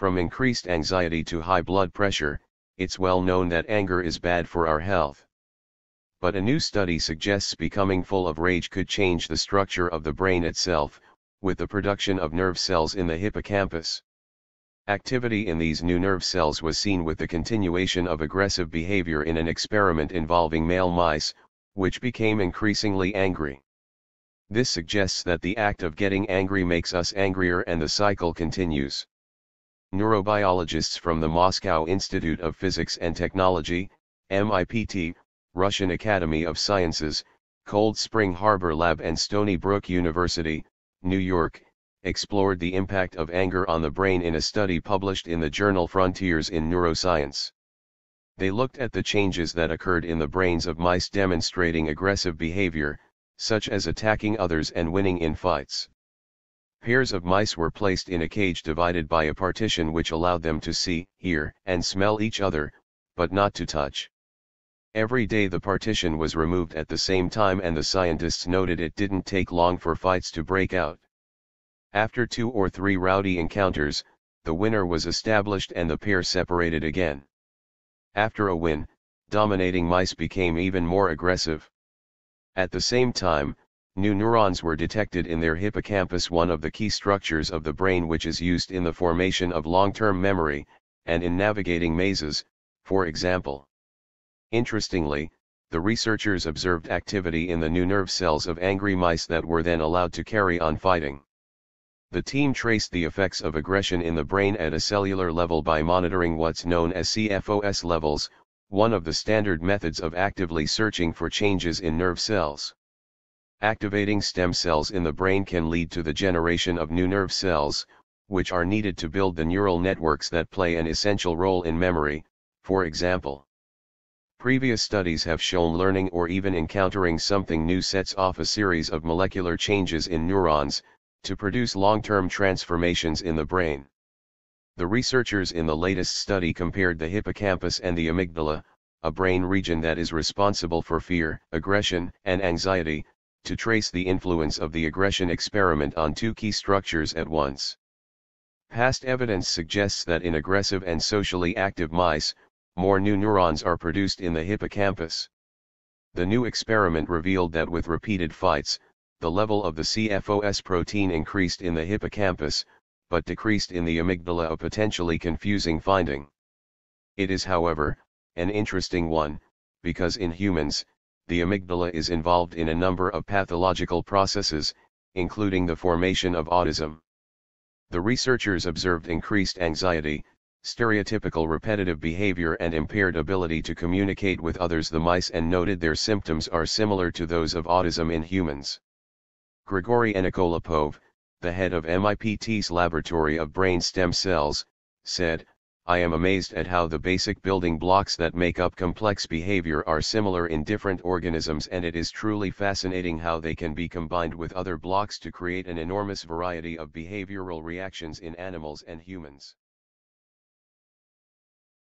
From increased anxiety to high blood pressure, it's well known that anger is bad for our health. But a new study suggests becoming full of rage could change the structure of the brain itself, with the production of nerve cells in the hippocampus. Activity in these new nerve cells was seen with the continuation of aggressive behavior in an experiment involving male mice, which became increasingly angry. This suggests that the act of getting angry makes us angrier and the cycle continues. Neurobiologists from the Moscow Institute of Physics and Technology, MIPT, Russian Academy of Sciences, Cold Spring Harbor Lab and Stony Brook University, New York, explored the impact of anger on the brain in a study published in the journal Frontiers in Neuroscience. They looked at the changes that occurred in the brains of mice demonstrating aggressive behavior, such as attacking others and winning in fights. Pairs of mice were placed in a cage divided by a partition which allowed them to see, hear, and smell each other, but not to touch. Every day the partition was removed at the same time and the scientists noted it didn't take long for fights to break out. After two or three rowdy encounters, the winner was established and the pair separated again. After a win, dominating mice became even more aggressive. At the same time, new neurons were detected in their hippocampus one of the key structures of the brain which is used in the formation of long-term memory, and in navigating mazes, for example. Interestingly, the researchers observed activity in the new nerve cells of angry mice that were then allowed to carry on fighting. The team traced the effects of aggression in the brain at a cellular level by monitoring what's known as CFOS levels, one of the standard methods of actively searching for changes in nerve cells. Activating stem cells in the brain can lead to the generation of new nerve cells, which are needed to build the neural networks that play an essential role in memory, for example. Previous studies have shown learning or even encountering something new sets off a series of molecular changes in neurons, to produce long-term transformations in the brain. The researchers in the latest study compared the hippocampus and the amygdala, a brain region that is responsible for fear, aggression, and anxiety, to trace the influence of the aggression experiment on two key structures at once. Past evidence suggests that in aggressive and socially active mice, more new neurons are produced in the hippocampus. The new experiment revealed that with repeated fights, the level of the CFOS protein increased in the hippocampus, but decreased in the amygdala a potentially confusing finding. It is however, an interesting one, because in humans, the amygdala is involved in a number of pathological processes, including the formation of autism. The researchers observed increased anxiety, stereotypical repetitive behavior and impaired ability to communicate with others the mice and noted their symptoms are similar to those of autism in humans. Grigory Enikolopov, the head of MIPT's Laboratory of Brain Stem Cells, said, I am amazed at how the basic building blocks that make up complex behavior are similar in different organisms and it is truly fascinating how they can be combined with other blocks to create an enormous variety of behavioral reactions in animals and humans.